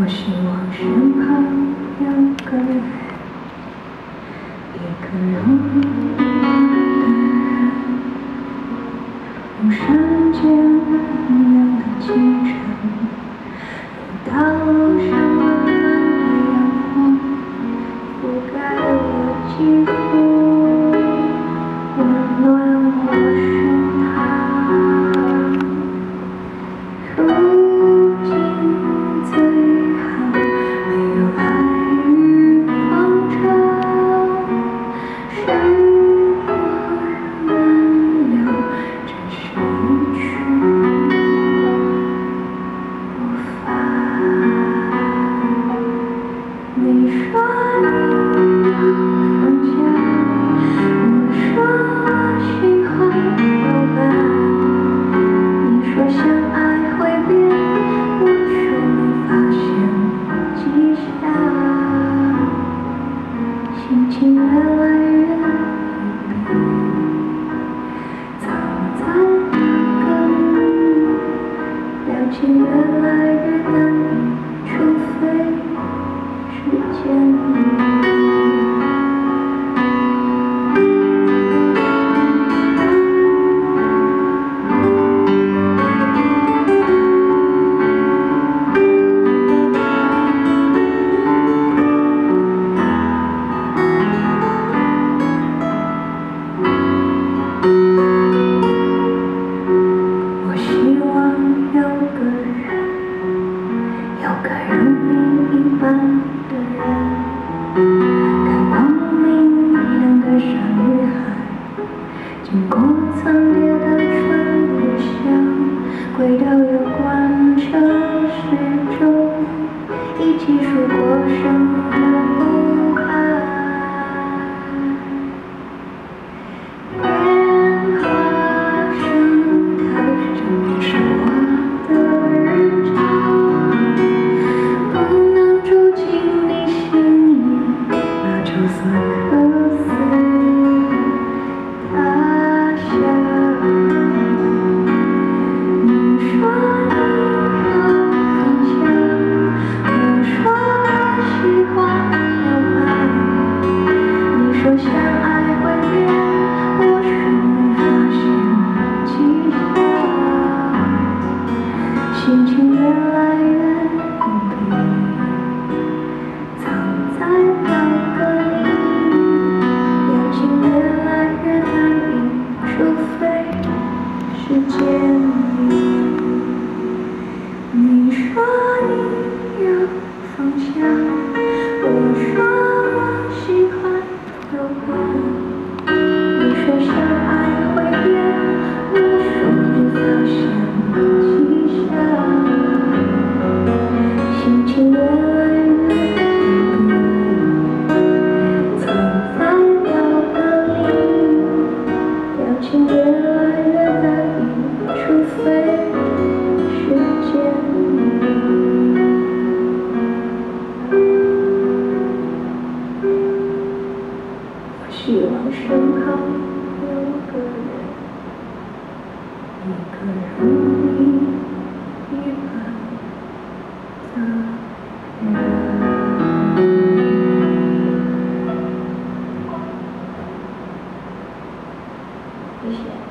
我希望身旁有个人，一个懂我的人，用瞬间明亮的清晨。我希望有个人，有个人，你一般的。经过层叠的春与秋回到有关城市中一起数过生命我说希望身旁有一个人。一个人。谢谢。